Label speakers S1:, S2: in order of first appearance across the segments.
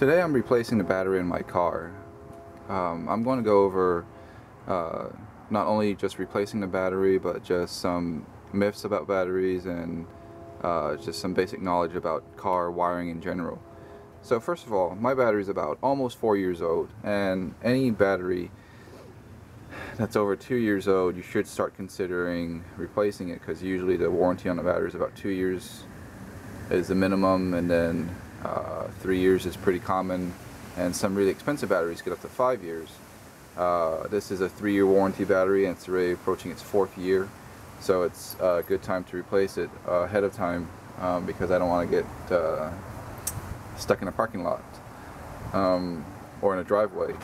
S1: Today I'm replacing the battery in my car. Um, I'm going to go over uh, not only just replacing the battery but just some myths about batteries and uh, just some basic knowledge about car wiring in general. So first of all, my battery is about almost four years old and any battery that's over two years old you should start considering replacing it because usually the warranty on the battery is about two years is the minimum and then uh, three years is pretty common and some really expensive batteries get up to five years. Uh, this is a three-year warranty battery and it's already approaching its fourth year so it's a good time to replace it ahead of time um, because I don't want to get uh, stuck in a parking lot um, or in a driveway.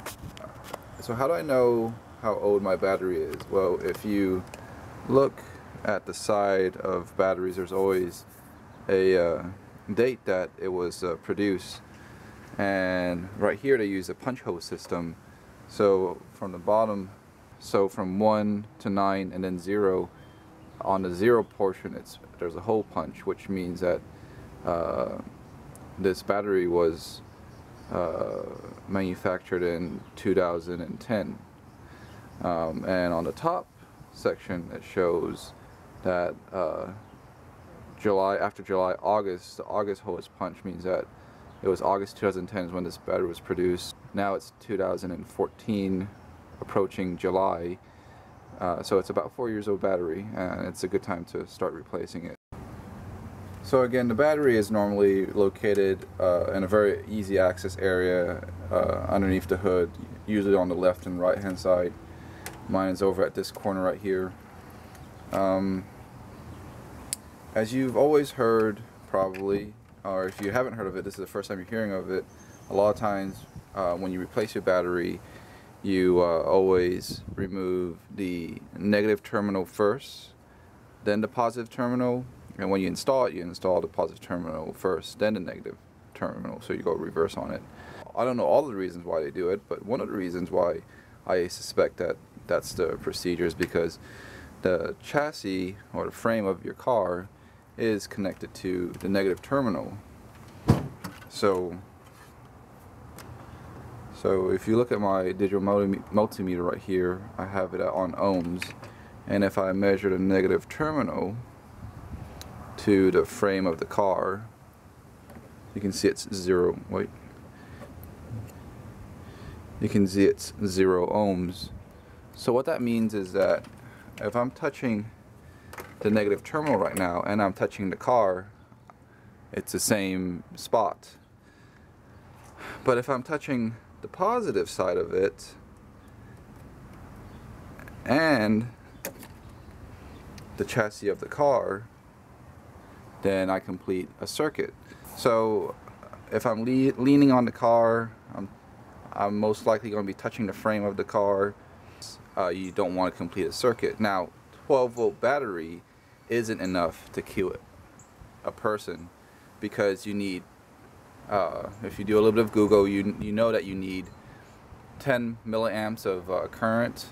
S1: So how do I know how old my battery is? Well, if you look at the side of batteries, there's always a uh, date that it was uh, produced. And right here they use a punch hole system. So from the bottom, so from 1 to 9 and then 0, on the 0 portion it's there's a hole punch, which means that uh, this battery was uh, manufactured in 2010. Um, and on the top section it shows that uh, July after July August the August hose punch means that it was August 2010 is when this battery was produced. Now it's 2014 approaching July. Uh, so it's about four years old battery and it's a good time to start replacing it. So again the battery is normally located uh, in a very easy access area uh, underneath the hood usually on the left and right hand side. Mine is over at this corner right here. Um, as you've always heard, probably, or if you haven't heard of it, this is the first time you're hearing of it, a lot of times uh, when you replace your battery, you uh, always remove the negative terminal first, then the positive terminal, and when you install it, you install the positive terminal first, then the negative terminal, so you go reverse on it. I don't know all the reasons why they do it, but one of the reasons why I suspect that that's the procedure is because the chassis or the frame of your car is connected to the negative terminal. So, so if you look at my digital multimeter right here, I have it on ohms, and if I measure the negative terminal to the frame of the car, you can see it's zero. Wait, you can see it's zero ohms. So what that means is that if I'm touching the negative terminal right now and I'm touching the car, it's the same spot. But if I'm touching the positive side of it and the chassis of the car, then I complete a circuit. So if I'm le leaning on the car, I'm, I'm most likely going to be touching the frame of the car uh, you don't want to complete a circuit. Now, 12 volt battery isn't enough to kill a person because you need, uh, if you do a little bit of Google, you, you know that you need 10 milliamps of uh, current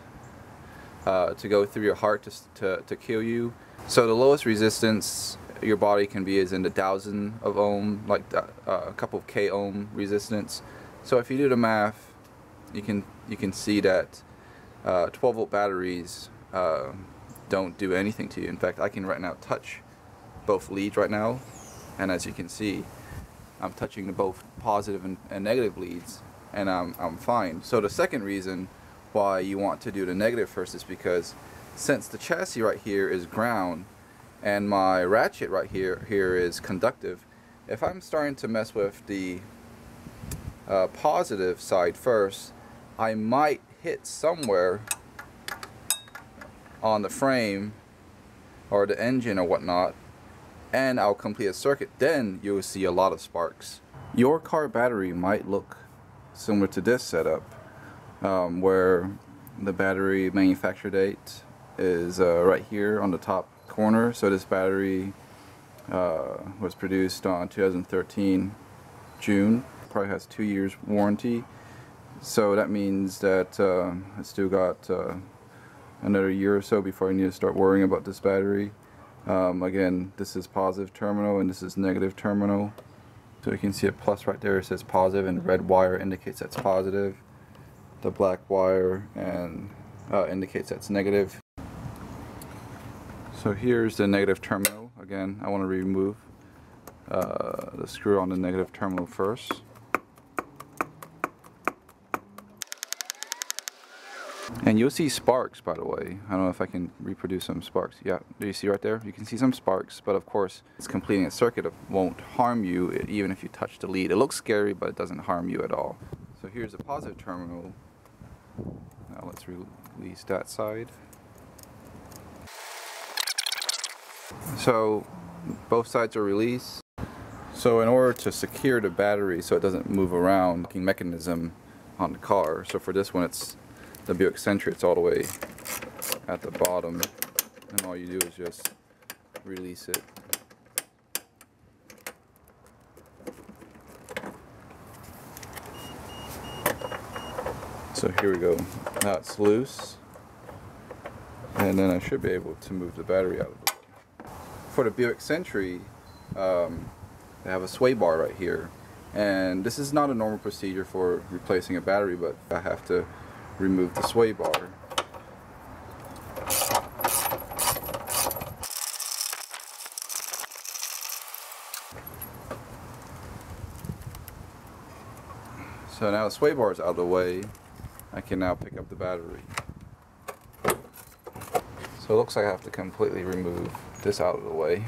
S1: uh, to go through your heart to, to, to kill you. So the lowest resistance your body can be is in the thousand of ohm, like uh, a couple of k ohm resistance. So if you do the math, you can you can see that uh, 12 volt batteries uh, don't do anything to you. In fact, I can right now touch both leads right now, and as you can see, I'm touching the both positive and, and negative leads, and I'm, I'm fine. So the second reason why you want to do the negative first is because since the chassis right here is ground, and my ratchet right here here is conductive, if I'm starting to mess with the uh, positive side first, I might hit somewhere on the frame or the engine or whatnot and I'll complete a circuit then you'll see a lot of sparks. Your car battery might look similar to this setup um, where the battery manufacture date is uh, right here on the top corner. So this battery uh, was produced on 2013 June. Probably has two years warranty. So that means that uh, still got uh, another year or so before I need to start worrying about this battery. Um, again, this is positive terminal and this is negative terminal. So you can see a plus right there, it says positive and red wire indicates that's positive. The black wire and uh, indicates that's negative. So here's the negative terminal. Again, I want to remove uh, the screw on the negative terminal first. And you'll see sparks, by the way. I don't know if I can reproduce some sparks. Yeah, do you see right there? You can see some sparks, but of course, it's completing a circuit. It won't harm you even if you touch the lead. It looks scary, but it doesn't harm you at all. So here's the positive terminal. Now let's release that side. So both sides are released. So in order to secure the battery so it doesn't move around, mechanism on the car. So for this one, it's the Buick Century, it's all the way at the bottom. And all you do is just release it. So here we go. Now it's loose. And then I should be able to move the battery out of the way. For the Buick Century, um, they have a sway bar right here. And this is not a normal procedure for replacing a battery, but I have to remove the sway bar. So now the sway bar is out of the way, I can now pick up the battery. So it looks like I have to completely remove this out of the way.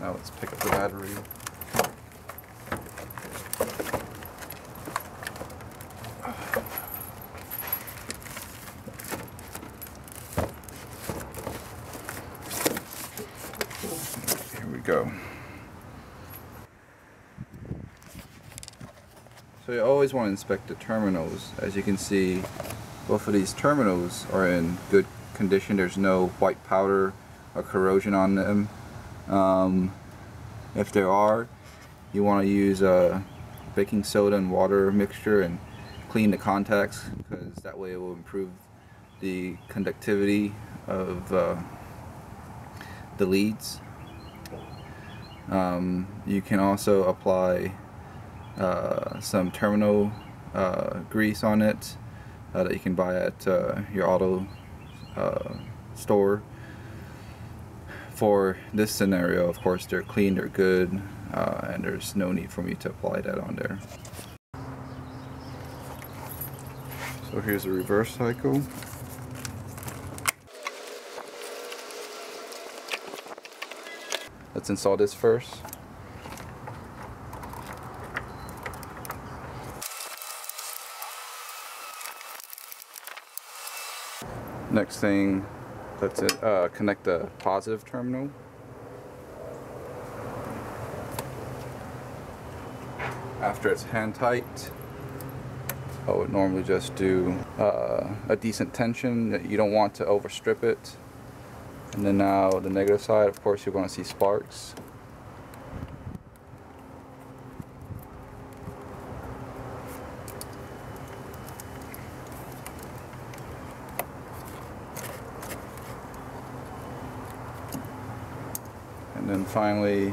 S1: Now let's pick up the battery. Here we go. So you always want to inspect the terminals. As you can see, both of these terminals are in good condition. There's no white powder or corrosion on them. Um, if there are, you want to use a baking soda and water mixture and clean the contacts because that way it will improve the conductivity of uh, the leads. Um, you can also apply uh, some terminal uh, grease on it uh, that you can buy at uh, your auto uh, store. For this scenario, of course, they're clean, they're good, uh, and there's no need for me to apply that on there. So here's a reverse cycle. Let's install this first. Next thing, let's uh, connect the positive terminal. After it's hand tight, I would normally just do uh, a decent tension. You don't want to overstrip it. And then now the negative side, of course, you're going to see sparks. And then finally,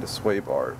S1: the sway bar.